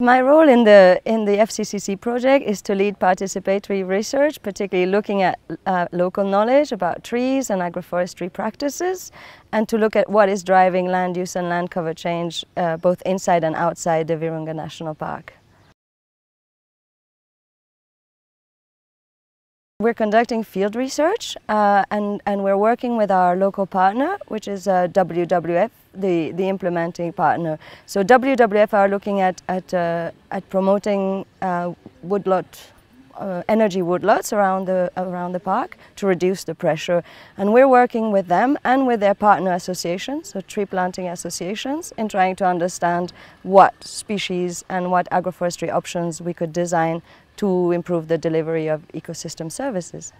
My role in the, in the FCCC project is to lead participatory research, particularly looking at uh, local knowledge about trees and agroforestry practices, and to look at what is driving land use and land cover change uh, both inside and outside the Virunga National Park. We're conducting field research uh, and, and we're working with our local partner, which is uh, WWF, the, the implementing partner. So WWF are looking at, at, uh, at promoting uh, woodlot, uh, energy woodlots around the, around the park to reduce the pressure. And we're working with them and with their partner associations, so tree planting associations, in trying to understand what species and what agroforestry options we could design to improve the delivery of ecosystem services.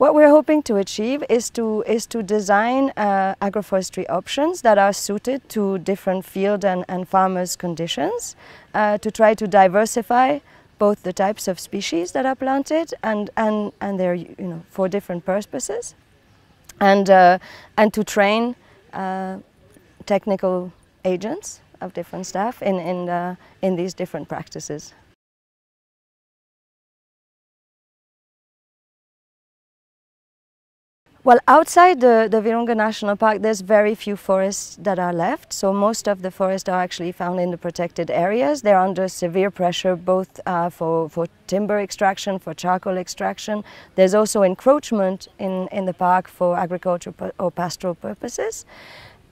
What we're hoping to achieve is to, is to design uh, agroforestry options that are suited to different field and, and farmers' conditions, uh, to try to diversify both the types of species that are planted and, and, and they're you know, for different purposes, and, uh, and to train uh, technical agents of different staff in, in, uh, in these different practices. Well, outside the, the Virunga National Park, there's very few forests that are left. So most of the forests are actually found in the protected areas. They're under severe pressure both uh, for, for timber extraction, for charcoal extraction. There's also encroachment in, in the park for agricultural or pastoral purposes.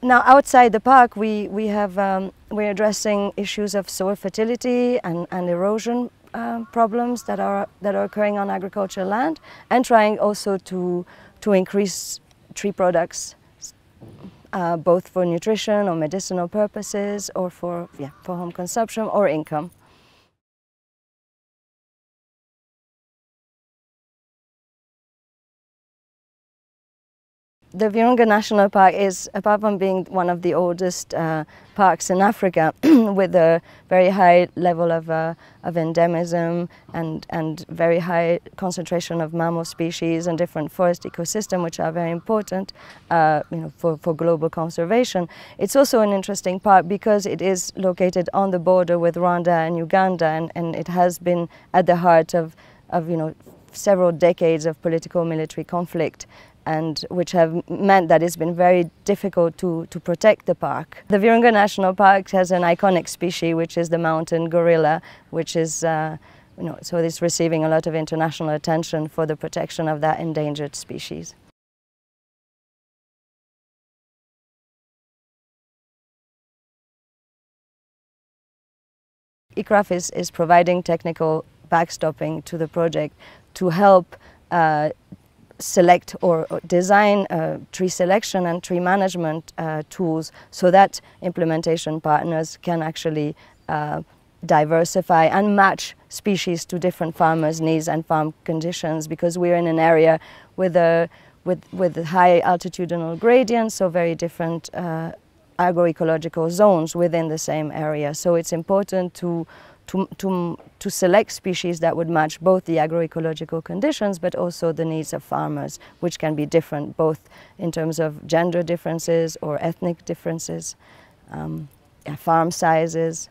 Now, outside the park, we, we have, um, we're addressing issues of soil fertility and, and erosion uh, problems that are, that are occurring on agricultural land and trying also to, to increase tree products uh, both for nutrition or medicinal purposes or for, yeah, for home consumption or income. The Virunga National Park is, apart from being one of the oldest uh, parks in Africa, with a very high level of, uh, of endemism and, and very high concentration of mammal species and different forest ecosystem, which are very important uh, you know, for, for global conservation. It's also an interesting park because it is located on the border with Rwanda and Uganda, and, and it has been at the heart of, of you know, several decades of political military conflict and which have meant that it's been very difficult to, to protect the park. The Virunga National Park has an iconic species, which is the mountain gorilla, which is, uh, you know, so it's receiving a lot of international attention for the protection of that endangered species. ICRAF is, is providing technical backstopping to the project to help uh, select or, design uh, tree selection and tree management uh, tools so that implementation partners can actually uh, diversify and match species to different farmers' needs and farm conditions because we're in an area with a with, with high altitudinal gradients, so very different uh, agroecological zones within the same area. So it's important to to, to, to select species that would match both the agroecological conditions but also the needs of farmers, which can be different both in terms of gender differences or ethnic differences, um, farm sizes.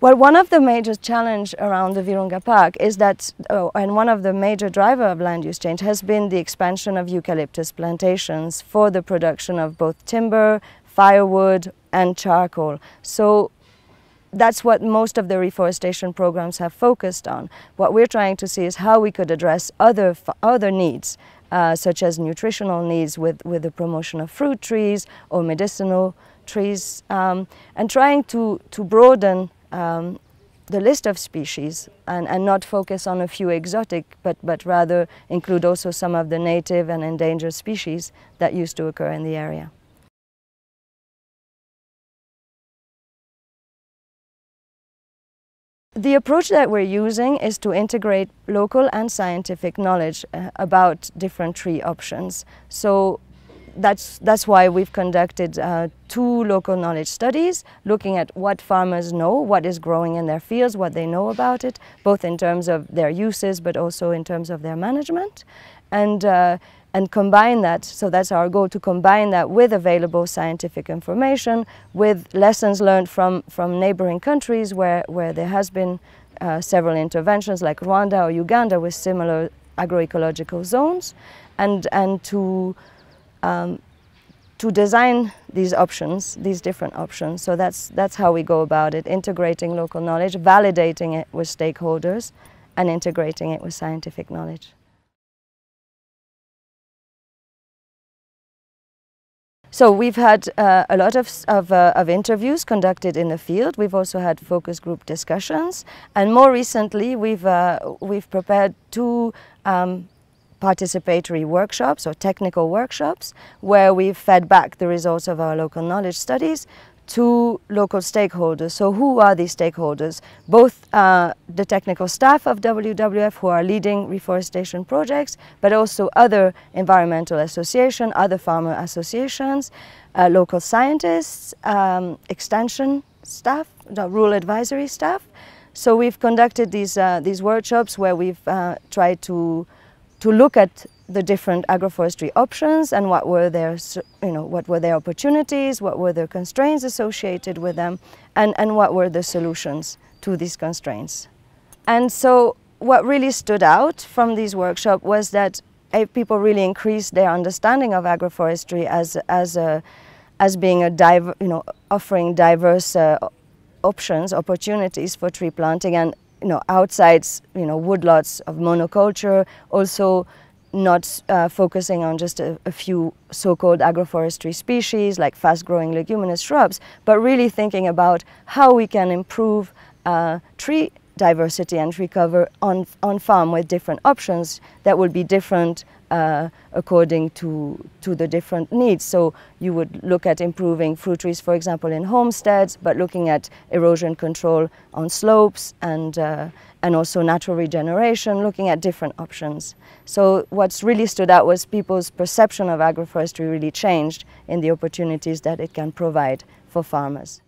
Well, one of the major challenge around the Virunga Park is that, oh, and one of the major driver of land use change has been the expansion of eucalyptus plantations for the production of both timber, firewood and charcoal. So that's what most of the reforestation programs have focused on. What we're trying to see is how we could address other, other needs, uh, such as nutritional needs with, with the promotion of fruit trees or medicinal trees, um, and trying to, to broaden um, the list of species and, and not focus on a few exotic, but, but rather include also some of the native and endangered species that used to occur in the area. The approach that we're using is to integrate local and scientific knowledge uh, about different tree options. So that's, that's why we've conducted uh, two local knowledge studies looking at what farmers know, what is growing in their fields, what they know about it, both in terms of their uses but also in terms of their management. And, uh, and combine that, so that's our goal, to combine that with available scientific information, with lessons learned from, from neighboring countries where, where there has been uh, several interventions like Rwanda or Uganda with similar agroecological zones, and, and to, um, to design these options, these different options. So that's, that's how we go about it, integrating local knowledge, validating it with stakeholders, and integrating it with scientific knowledge. So we've had uh, a lot of, of, uh, of, interviews conducted in the field. We've also had focus group discussions. And more recently, we've, uh, we've prepared two um, participatory workshops or technical workshops where we've fed back the results of our local knowledge studies to local stakeholders. So who are these stakeholders? Both uh, the technical staff of WWF who are leading reforestation projects, but also other environmental associations, other farmer associations, uh, local scientists, um, extension staff, the rural advisory staff. So we've conducted these, uh, these workshops where we've uh, tried to, to look at the different agroforestry options and what were their, you know, what were their opportunities, what were the constraints associated with them, and, and what were the solutions to these constraints. And so what really stood out from these workshop was that people really increased their understanding of agroforestry as, as, a, as being a diver, you know, offering diverse uh, options, opportunities for tree planting and you know, outside you know, woodlots of monoculture, also not uh, focusing on just a, a few so-called agroforestry species like fast-growing leguminous shrubs, but really thinking about how we can improve uh, tree diversity and tree cover on, on farm with different options that would be different uh, according to, to the different needs. So you would look at improving fruit trees, for example, in homesteads, but looking at erosion control on slopes and, uh, and also natural regeneration, looking at different options. So what's really stood out was people's perception of agroforestry really changed in the opportunities that it can provide for farmers.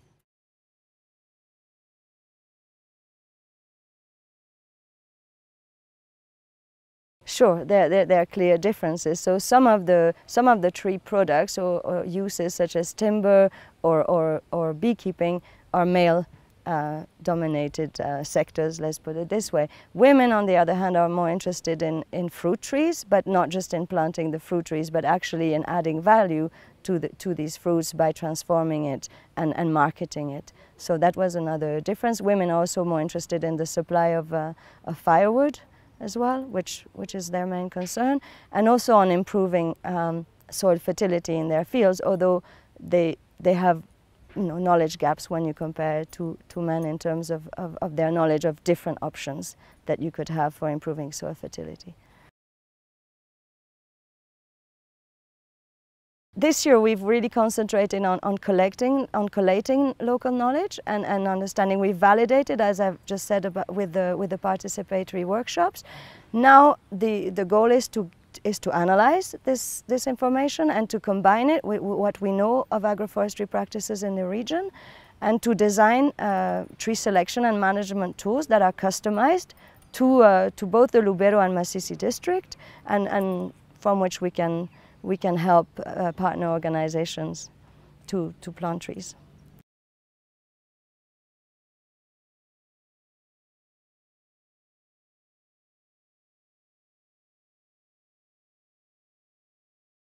Sure, there, there, there, are clear differences. So some of the, some of the tree products or, or uses such as timber or, or, or beekeeping are male uh, dominated uh, sectors, let's put it this way. Women, on the other hand, are more interested in, in fruit trees, but not just in planting the fruit trees, but actually in adding value to, the, to these fruits by transforming it and, and marketing it. So that was another difference. Women are also more interested in the supply of, uh, of firewood as well, which, which is their main concern, and also on improving um, soil fertility in their fields, although they, they have you know, knowledge gaps when you compare to, to men in terms of, of, of their knowledge of different options that you could have for improving soil fertility. This year we've really concentrated on, on collecting, on collating local knowledge and, and understanding. We've validated, as I've just said about with the, with the participatory workshops. Now the, the goal is to, is to analyze this, this information and to combine it with what we know of agroforestry practices in the region and to design uh, tree selection and management tools that are customized to, uh, to both the Lubero and Masisi district and, and from which we can we can help uh, partner organizations to, to plant trees.